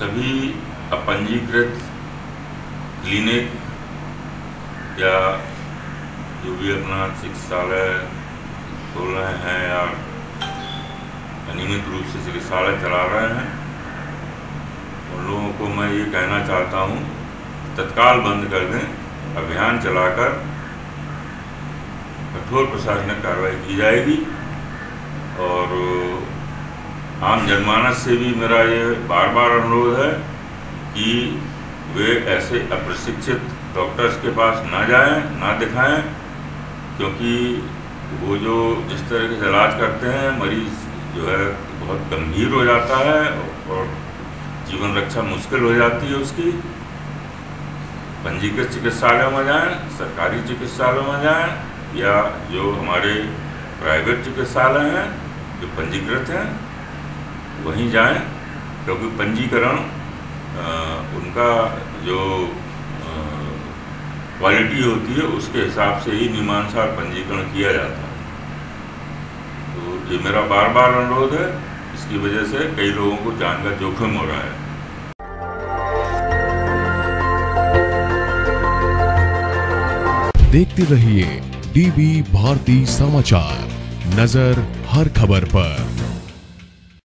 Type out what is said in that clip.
पंजीकृत क्लिनिक या जो भी अपना चिकित्सालय खोल रहे हैं या अनियमित रूप से चिकित्सालय चला रहे हैं, उन लोगों को मैं ये कहना चाहता हूँ, तत्काल बंद कर दें, अभियान चलाकर कठोर प्रशासनिक कार्रवाई की जाएगी और आम जनमानस से भी मेरा ये बार बार अनुरोध है कि वे ऐसे अप्रशिक्षित डॉक्टर्स के पास ना जाएँ, ना दिखाएँ, क्योंकि वो जो जिस तरह के इलाज करते हैं, मरीज़ जो है बहुत गंभीर हो जाता है और जीवन रक्षा मुश्किल हो जाती है उसकी। पंजीकृत चिकित्सालयों में जाएँ, सरकारी चिकित्सालयों में जाएँ, या जो हमारे प्राइवेट चिकित्सालय हैं, जो पंजीकृत हैं वहीं जाएँ क्योंकि पंजीकरण उनका जो क्वालिटी होती है, उसके हिसाब से ही नियमानुसार पंजीकरण किया जाता है। तो ये मेरा बार बार अनुरोध है, इसकी वजह से कई लोगों को जान का जोखिम हो रहा है। देखते रहिए डीबी भारती समाचार, नज़र हर खबर पर।